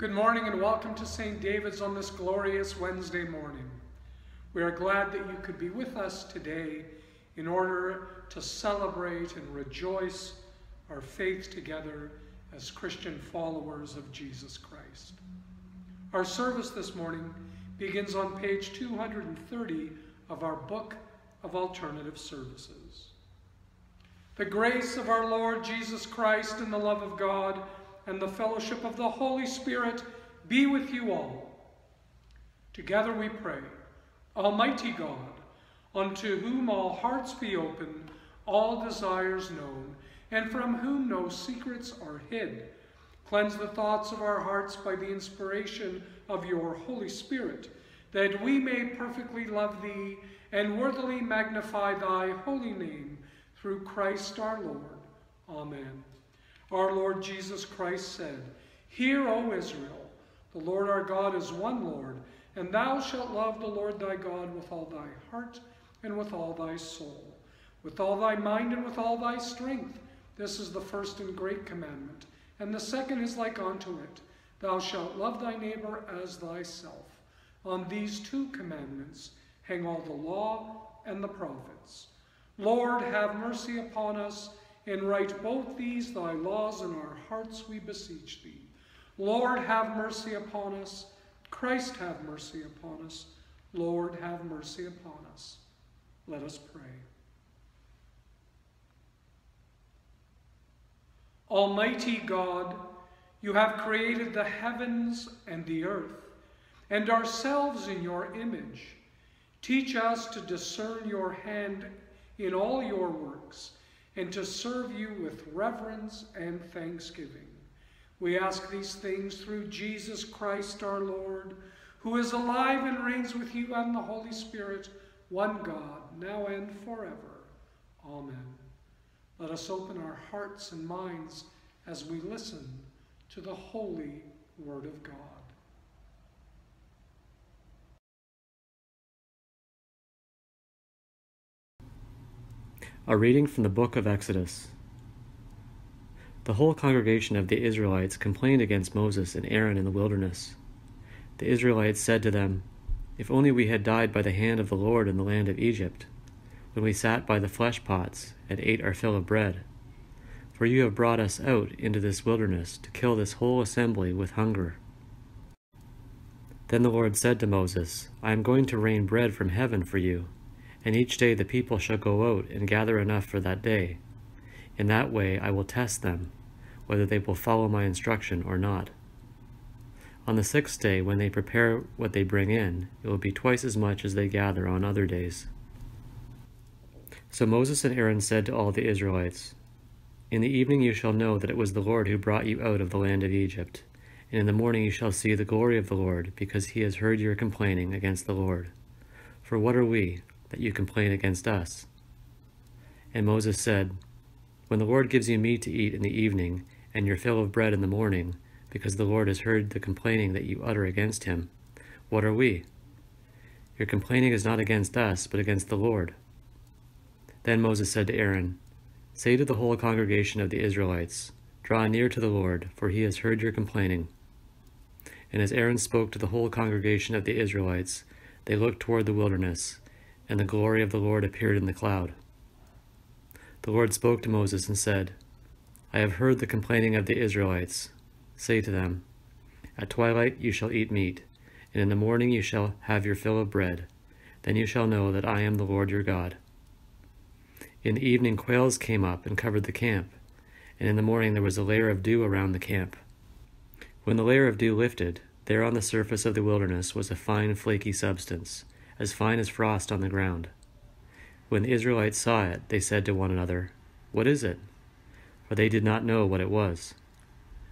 Good morning and welcome to St. David's on this glorious Wednesday morning. We are glad that you could be with us today in order to celebrate and rejoice our faith together as Christian followers of Jesus Christ. Our service this morning begins on page 230 of our Book of Alternative Services. The grace of our Lord Jesus Christ and the love of God and the fellowship of the Holy Spirit be with you all. Together we pray, Almighty God, unto whom all hearts be open, all desires known, and from whom no secrets are hid, cleanse the thoughts of our hearts by the inspiration of your Holy Spirit, that we may perfectly love thee and worthily magnify thy holy name through Christ our Lord. Amen. Our Lord Jesus Christ said, Hear, O Israel, the Lord our God is one Lord, and thou shalt love the Lord thy God with all thy heart and with all thy soul, with all thy mind and with all thy strength. This is the first and great commandment. And the second is like unto it, Thou shalt love thy neighbor as thyself. On these two commandments hang all the law and the prophets. Lord, have mercy upon us and write both these thy laws in our hearts, we beseech thee. Lord, have mercy upon us. Christ, have mercy upon us. Lord, have mercy upon us. Let us pray. Almighty God, you have created the heavens and the earth, and ourselves in your image. Teach us to discern your hand in all your works and to serve you with reverence and thanksgiving. We ask these things through Jesus Christ our Lord, who is alive and reigns with you and the Holy Spirit, one God, now and forever. Amen. Let us open our hearts and minds as we listen to the holy word of God. A reading from the book of Exodus. The whole congregation of the Israelites complained against Moses and Aaron in the wilderness. The Israelites said to them, If only we had died by the hand of the Lord in the land of Egypt, when we sat by the flesh pots and ate our fill of bread. For you have brought us out into this wilderness to kill this whole assembly with hunger. Then the Lord said to Moses, I am going to rain bread from heaven for you and each day the people shall go out and gather enough for that day. In that way I will test them, whether they will follow my instruction or not. On the sixth day, when they prepare what they bring in, it will be twice as much as they gather on other days. So Moses and Aaron said to all the Israelites, In the evening you shall know that it was the Lord who brought you out of the land of Egypt, and in the morning you shall see the glory of the Lord, because he has heard your complaining against the Lord. For what are we, that you complain against us. And Moses said, When the Lord gives you meat to eat in the evening, and your fill of bread in the morning, because the Lord has heard the complaining that you utter against him, what are we? Your complaining is not against us, but against the Lord. Then Moses said to Aaron, Say to the whole congregation of the Israelites, Draw near to the Lord, for he has heard your complaining. And as Aaron spoke to the whole congregation of the Israelites, they looked toward the wilderness, and the glory of the Lord appeared in the cloud. The Lord spoke to Moses and said, I have heard the complaining of the Israelites. Say to them, At twilight you shall eat meat, and in the morning you shall have your fill of bread. Then you shall know that I am the Lord your God. In the evening quails came up and covered the camp, and in the morning there was a layer of dew around the camp. When the layer of dew lifted, there on the surface of the wilderness was a fine flaky substance, as fine as frost on the ground. When the Israelites saw it, they said to one another, What is it? For they did not know what it was.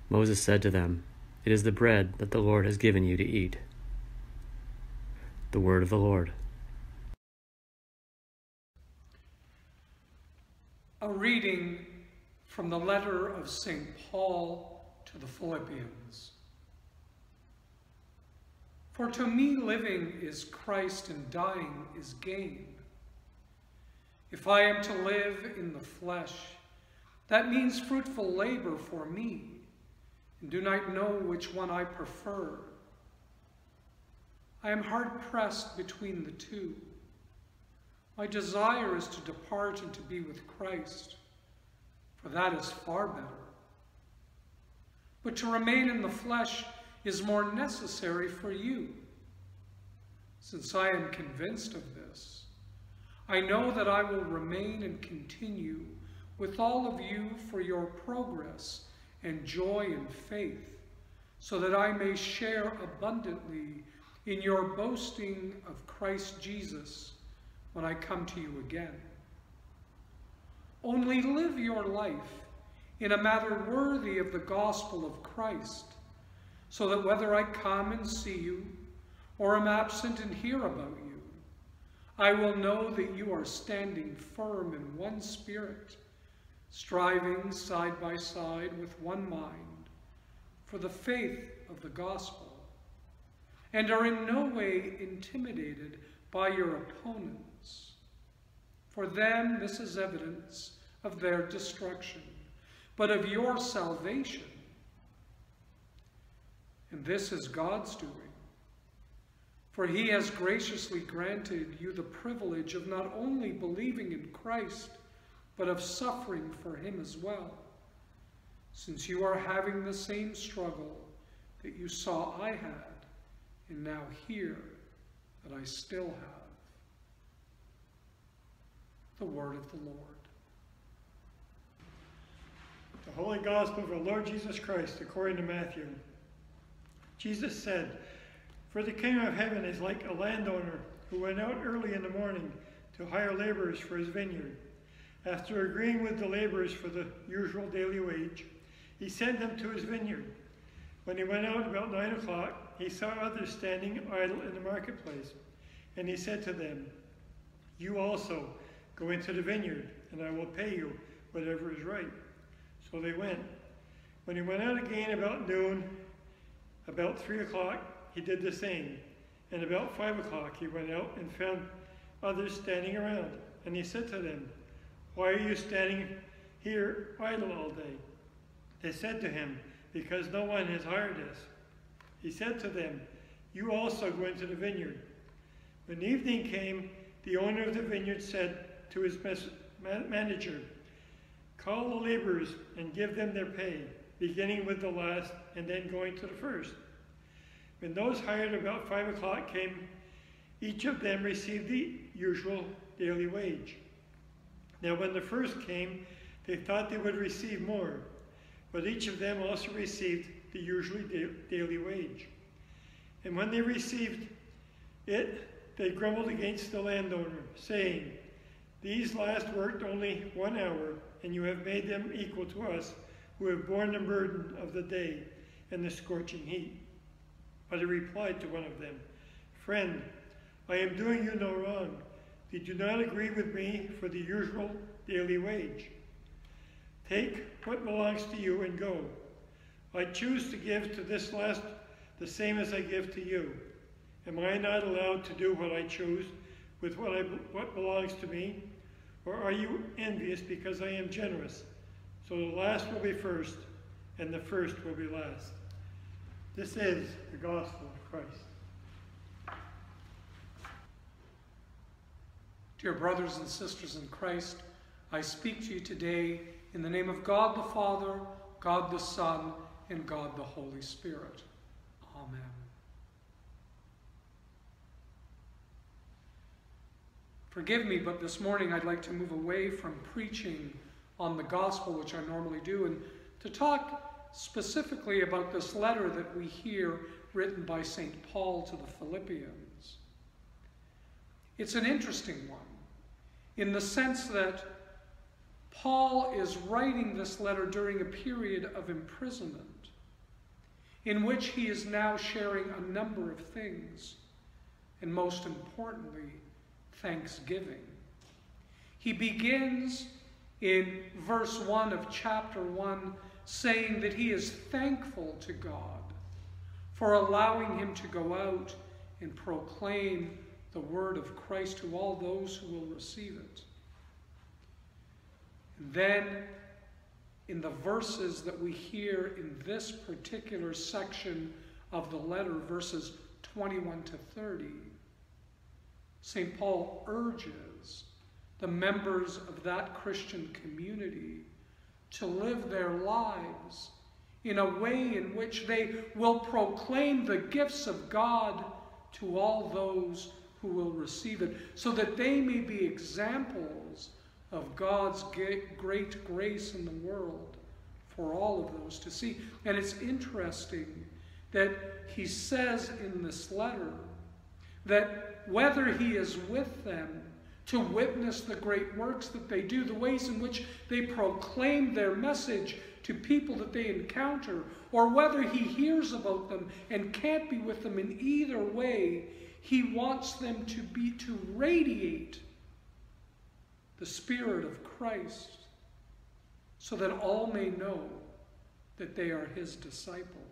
Moses said to them, It is the bread that the Lord has given you to eat. The word of the Lord. A reading from the letter of St. Paul to the Philippians. For to me living is Christ and dying is gain. If I am to live in the flesh, that means fruitful labor for me. and do not know which one I prefer. I am hard pressed between the two. My desire is to depart and to be with Christ, for that is far better. But to remain in the flesh is more necessary for you. Since I am convinced of this, I know that I will remain and continue with all of you for your progress and joy and faith, so that I may share abundantly in your boasting of Christ Jesus when I come to you again. Only live your life in a manner worthy of the gospel of Christ, so that whether I come and see you or am absent and hear about you, I will know that you are standing firm in one spirit, striving side by side with one mind for the faith of the gospel, and are in no way intimidated by your opponents. For them, this is evidence of their destruction, but of your salvation. And this is God's doing. For he has graciously granted you the privilege of not only believing in Christ, but of suffering for him as well, since you are having the same struggle that you saw I had, and now hear that I still have. The word of the Lord. The Holy Gospel of our Lord Jesus Christ according to Matthew. Jesus said, For the kingdom of heaven is like a landowner who went out early in the morning to hire laborers for his vineyard. After agreeing with the laborers for the usual daily wage, he sent them to his vineyard. When he went out about nine o'clock, he saw others standing idle in the marketplace. And he said to them, You also go into the vineyard, and I will pay you whatever is right. So they went. When he went out again about noon, about three o'clock, he did the same. And about five o'clock, he went out and found others standing around. And he said to them, why are you standing here idle all day? They said to him, Because no one has hired us. He said to them, You also go into the vineyard. When evening came, the owner of the vineyard said to his manager, Call the laborers and give them their pay, beginning with the last and then going to the first. When those hired about five o'clock came, each of them received the usual daily wage. Now, when the first came, they thought they would receive more, but each of them also received the usually da daily wage. And when they received it, they grumbled against the landowner, saying, These last worked only one hour, and you have made them equal to us, who have borne the burden of the day and the scorching heat. But he replied to one of them, Friend, I am doing you no wrong. Did you not agree with me for the usual daily wage? Take what belongs to you and go. I choose to give to this last the same as I give to you. Am I not allowed to do what I choose with what, I, what belongs to me? Or are you envious because I am generous? So the last will be first, and the first will be last. This is the gospel of Christ. Dear brothers and sisters in Christ, I speak to you today in the name of God the Father, God the Son, and God the Holy Spirit. Amen. Forgive me, but this morning I'd like to move away from preaching on the gospel, which I normally do, and to talk specifically about this letter that we hear written by St. Paul to the Philippians. It's an interesting one in the sense that Paul is writing this letter during a period of imprisonment in which he is now sharing a number of things, and most importantly, thanksgiving. He begins in verse 1 of chapter 1 saying that he is thankful to God for allowing him to go out and proclaim the word of Christ to all those who will receive it. And then in the verses that we hear in this particular section of the letter, verses 21 to 30, St. Paul urges the members of that Christian community to live their lives in a way in which they will proclaim the gifts of God to all those who will receive it, so that they may be examples of God's great grace in the world for all of those to see. And it's interesting that he says in this letter that whether he is with them to witness the great works that they do, the ways in which they proclaim their message to people that they encounter, or whether he hears about them and can't be with them in either way, he wants them to be to radiate the Spirit of Christ so that all may know that they are his disciples.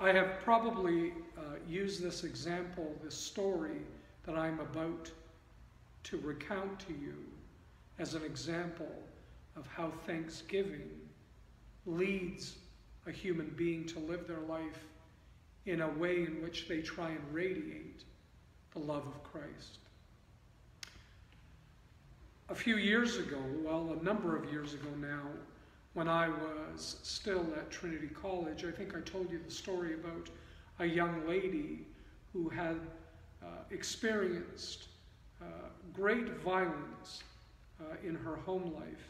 I have probably uh, used this example, this story that I'm about to recount to you as an example of how thanksgiving leads a human being to live their life in a way in which they try and radiate the love of Christ. A few years ago, well, a number of years ago now, when I was still at Trinity College. I think I told you the story about a young lady who had uh, experienced uh, great violence uh, in her home life.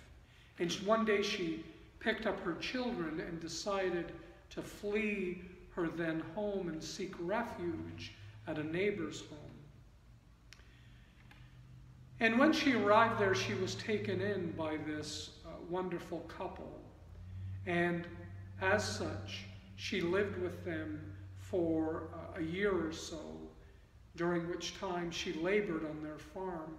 And one day she picked up her children and decided to flee her then home and seek refuge at a neighbor's home. And when she arrived there, she was taken in by this wonderful couple. And as such, she lived with them for uh, a year or so, during which time she labored on their farm,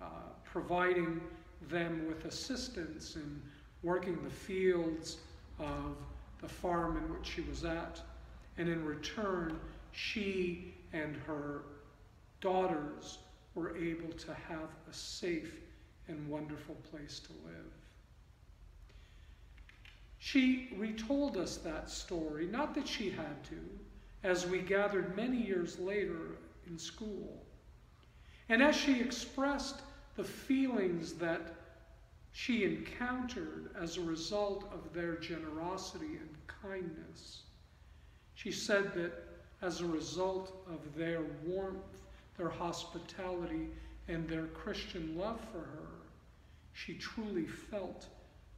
uh, providing them with assistance in working the fields of the farm in which she was at. And in return, she and her daughters were able to have a safe and wonderful place to live. She retold us that story, not that she had to, as we gathered many years later in school. And as she expressed the feelings that she encountered as a result of their generosity and kindness, she said that as a result of their warmth, their hospitality, and their Christian love for her, she truly felt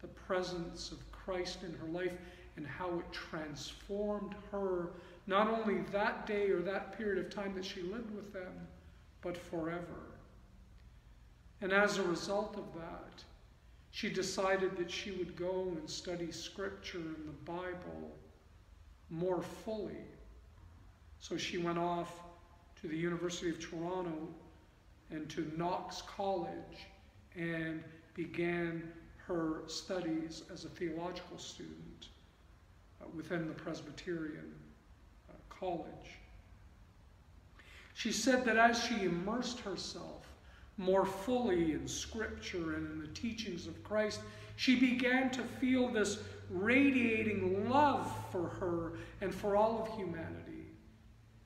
the presence of Christ in her life and how it transformed her, not only that day or that period of time that she lived with them, but forever. And as a result of that, she decided that she would go and study Scripture and the Bible more fully. So she went off to the University of Toronto and to Knox College and began her studies as a theological student uh, within the Presbyterian uh, College. She said that as she immersed herself more fully in Scripture and in the teachings of Christ, she began to feel this radiating love for her and for all of humanity.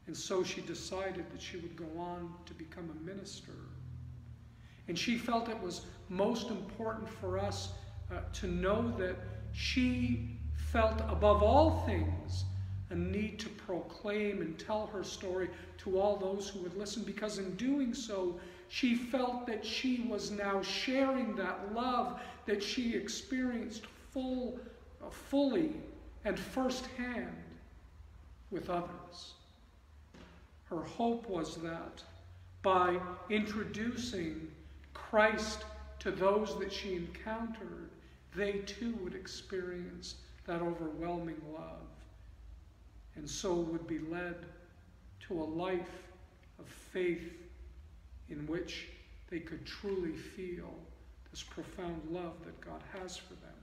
And so she decided that she would go on to become a minister. And she felt it was most important for us uh, to know that she felt above all things a need to proclaim and tell her story to all those who would listen, because in doing so, she felt that she was now sharing that love that she experienced full, uh, fully and firsthand with others. Her hope was that by introducing Christ to those that she encountered, they too would experience that overwhelming love and so would be led to a life of faith in which they could truly feel this profound love that God has for them.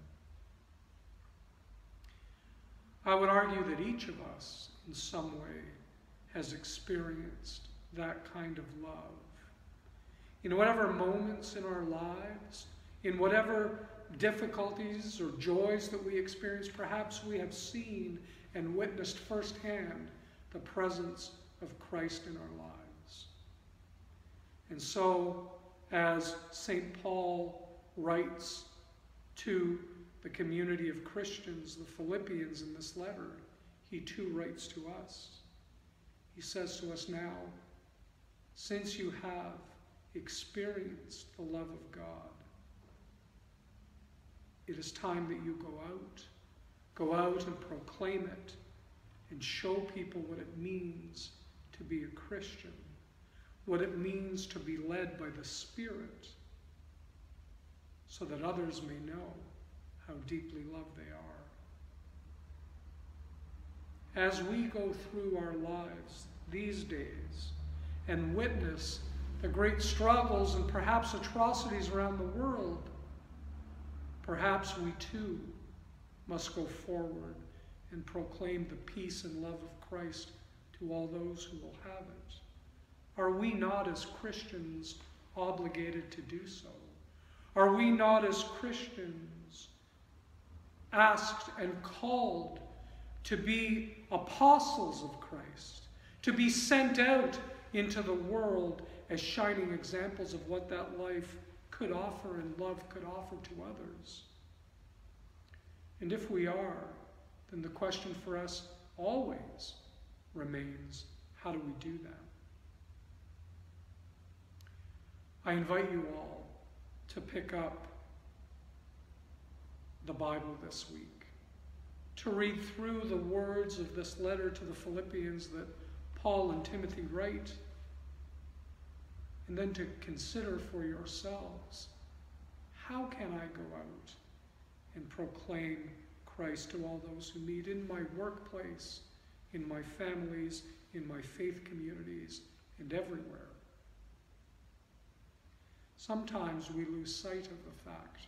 I would argue that each of us, in some way, has experienced that kind of love in whatever moments in our lives, In whatever difficulties or joys that we experience, perhaps we have seen and witnessed firsthand the presence of Christ in our lives. And so, as St. Paul writes to the community of Christians, the Philippians, in this letter, he too writes to us. He says to us now, since you have experienced the love of God, it is time that you go out. Go out and proclaim it and show people what it means to be a Christian, what it means to be led by the Spirit, so that others may know how deeply loved they are. As we go through our lives these days and witness the great struggles and perhaps atrocities around the world, perhaps we too must go forward and proclaim the peace and love of Christ to all those who will have it. Are we not, as Christians, obligated to do so? Are we not, as Christians, asked and called to be apostles of Christ, to be sent out into the world as shining examples of what that life could offer and love could offer to others? And if we are, then the question for us always remains how do we do that? I invite you all to pick up the Bible this week, to read through the words of this letter to the Philippians that Paul and Timothy write, and then to consider for yourselves how can I go out and proclaim Christ to all those who meet in my workplace, in my families, in my faith communities, and everywhere. Sometimes we lose sight of the fact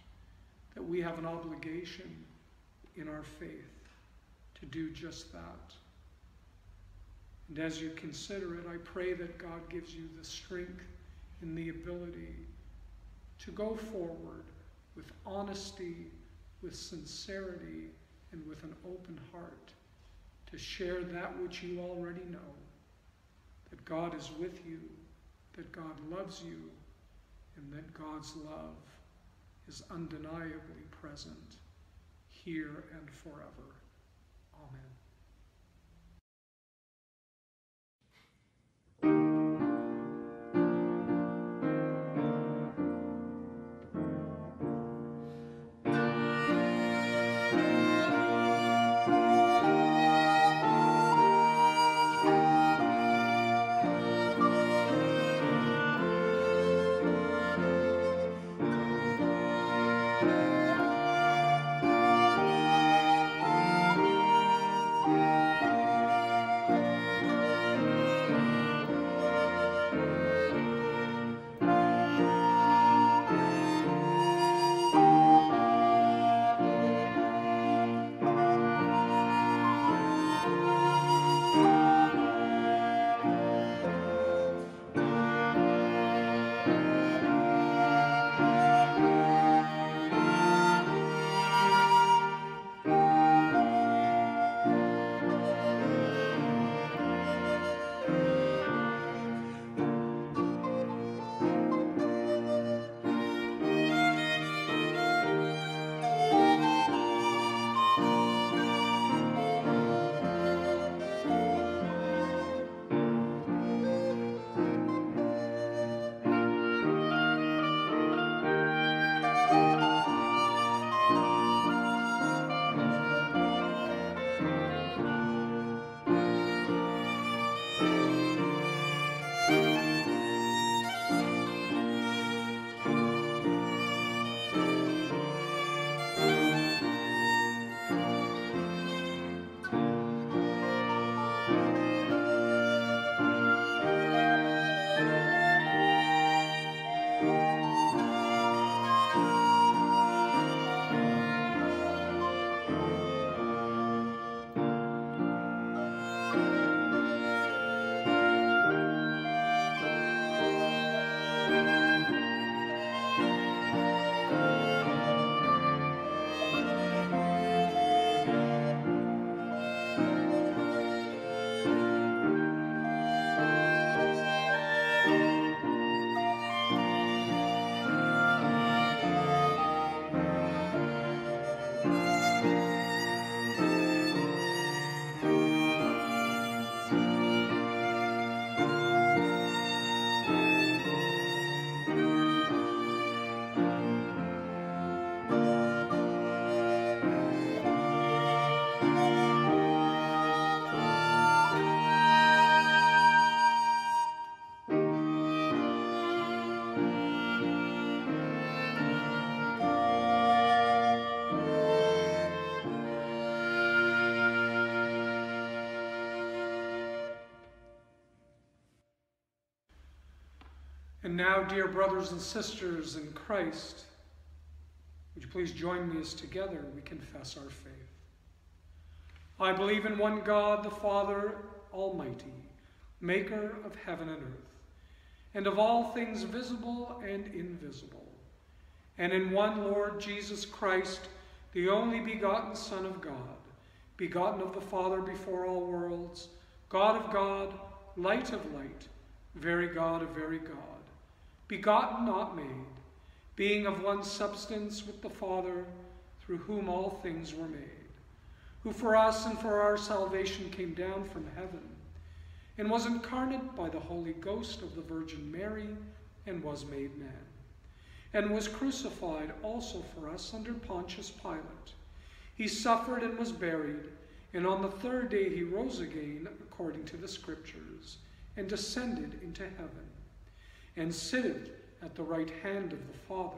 that we have an obligation in our faith to do just that. And as you consider it, I pray that God gives you the strength and the ability to go forward with honesty, with sincerity, and with an open heart to share that which you already know that God is with you, that God loves you, and that God's love is undeniably present here and forever. And now, dear brothers and sisters in Christ, would you please join me as together we confess our faith? I believe in one God, the Father Almighty, maker of heaven and earth, and of all things visible and invisible, and in one Lord Jesus Christ, the only begotten Son of God, begotten of the Father before all worlds, God of God, light of light, very God of very God, begotten, not made, being of one substance with the Father, through whom all things were made, who for us and for our salvation came down from heaven, and was incarnate by the Holy Ghost of the Virgin Mary, and was made man, and was crucified also for us under Pontius Pilate. He suffered and was buried, and on the third day he rose again, according to the Scriptures, and descended into heaven, and sitteth at the right hand of the Father.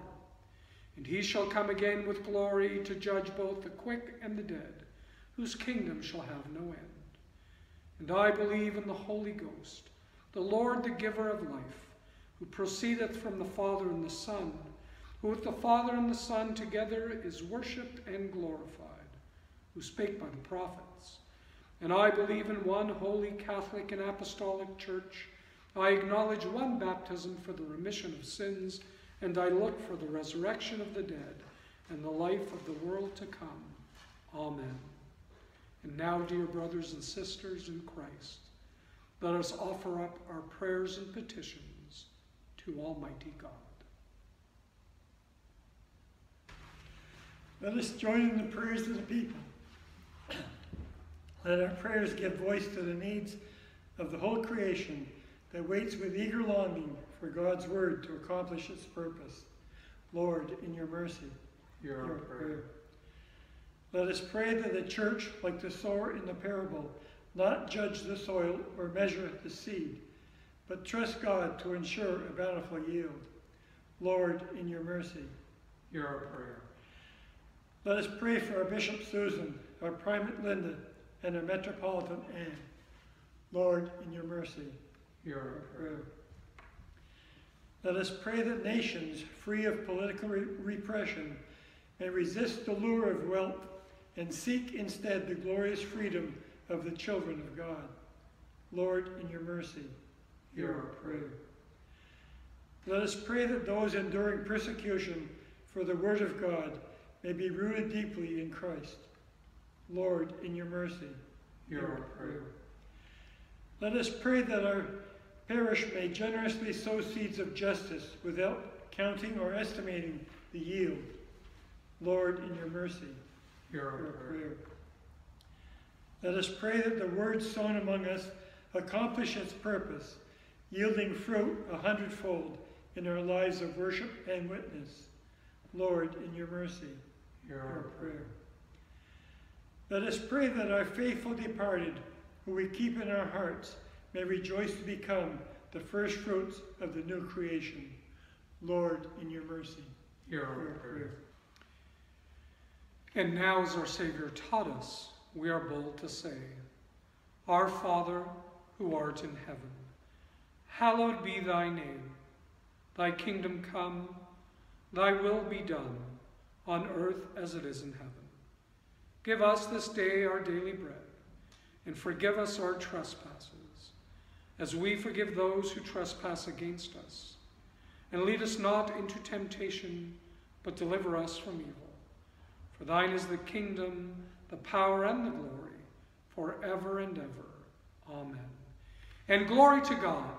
And he shall come again with glory to judge both the quick and the dead, whose kingdom shall have no end. And I believe in the Holy Ghost, the Lord, the giver of life, who proceedeth from the Father and the Son, who with the Father and the Son together is worshipped and glorified, who spake by the prophets. And I believe in one holy Catholic and Apostolic Church. I acknowledge one baptism for the remission of sins, and I look for the resurrection of the dead and the life of the world to come. Amen. And now, dear brothers and sisters in Christ, let us offer up our prayers and petitions to Almighty God. Let us join in the prayers of the people. Let our prayers give voice to the needs of the whole creation that waits with eager longing for God's word to accomplish its purpose. Lord, in your mercy, Your our prayer. Let us pray that the church, like the sower in the parable, not judge the soil or measure the seed, but trust God to ensure a bountiful yield. Lord, in your mercy. Hear our prayer. Let us pray for our Bishop Susan, our Primate Linda, and our Metropolitan Anne. Lord, in your mercy. Hear our prayer. Let us pray that nations, free of political re- repression, may resist the lure of wealth and seek instead the glorious freedom of the children of God. Lord, in your mercy, hear our prayer. Let us pray that those enduring persecution for the word of God may be rooted deeply in Christ. Lord, in your mercy, Hear our prayer. Let us pray that our parish may generously sow seeds of justice without counting or estimating the yield. Lord, in your mercy, Hear our prayer. Let us pray that the word sown among us accomplish its purpose, yielding fruit a hundredfold in our lives of worship and witness. Lord, in your mercy, Hear our prayer. Let us pray that our faithful departed, who we keep in our hearts, may rejoice to become the first fruits of the new creation. Lord, in your mercy, Hear hear our our prayer. prayer. And now, as our Savior taught us, we are bold to say, Our Father, who art in heaven, hallowed be thy name. Thy kingdom come, thy will be done, on earth as it is in heaven. Give us this day our daily bread, and forgive us our trespasses, as we forgive those who trespass against us. And lead us not into temptation, but deliver us from evil. For thine is the kingdom, the power, and the glory, forever and ever. Amen. And glory to God,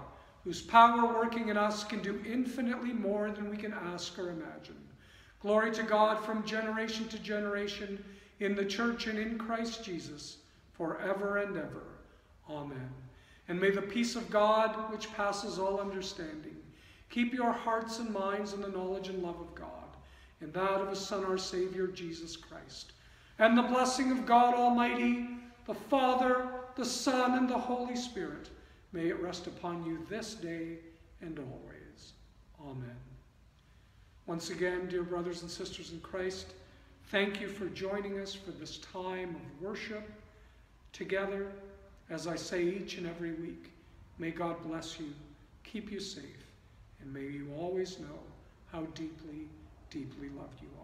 whose power working in us can do infinitely more than we can ask or imagine. Glory to God from generation to generation in the church and in Christ Jesus, forever and ever. Amen. And may the peace of God, which passes all understanding, keep your hearts and minds in the knowledge and love of God and that of his Son, our Savior, Jesus Christ. And the blessing of God Almighty, the Father, the Son, and the Holy Spirit, may it rest upon you this day and always. Amen. Once again, dear brothers and sisters in Christ, thank you for joining us for this time of worship together. As I say each and every week, may God bless you, keep you safe, and may you always know how deeply, deeply loved you are.